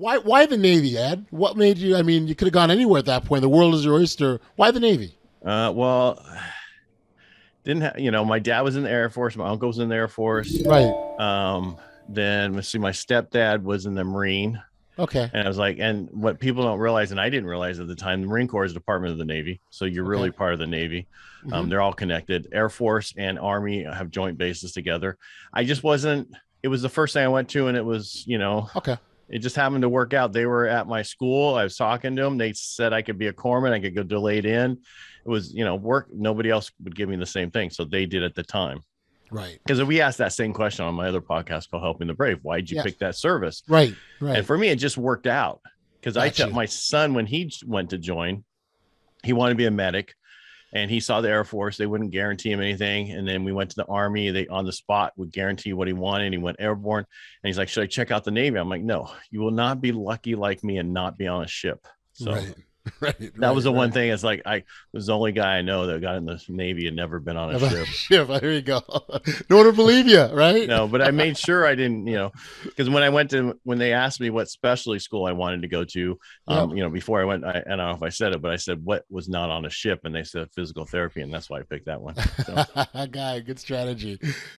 Why? Why the Navy, Ed? What made you? I mean, you could have gone anywhere at that point. The world is your oyster. Why the Navy? Uh, well, didn't have you know my dad was in the Air Force, my uncle was in the Air Force. Right. Um, then let's see, my stepdad was in the Marine. Okay. And I was like, and what people don't realize, and I didn't realize at the time, the Marine Corps is a department of the Navy. So you're really part of the Navy. Um, Mhm. they're all connected. Air Force and Army have joint bases together. I just wasn't, it was the first thing I went to, and it was, you know, Okay. It just happened to work out. They were at my school. I was talking to them. They said I could be a corpsman. I could go delayed in. It was, you know, work. Nobody else would give me the same thing. So they did at the time. Right. Because we asked that same question on my other podcast called Helping the Brave. Why'd you pick that service? Right. Right. And for me, it just worked out because I took my son when he went to join, he wanted to be a medic and he saw the Air Force. They wouldn't guarantee him anything. And then we went to the Army. They on the spot would guarantee what he wanted. He went airborne and he's like, Should I check out the Navy? I'm like, No, you will not be lucky like me and not be on a ship. So right. Right. that was the right, one thing. It's like I was the only guy I know that got in the Navy and never been on a ship. Ship. There you go. no one will believe you, right? no, but I made sure I didn't, you know, because when I went to when they asked me what specialty school I wanted to go to, um, you know, before I went, I, I don't know if I said it, but I said what was not on a ship, and they said physical therapy, and that's why I picked that one. So. Guy, good strategy.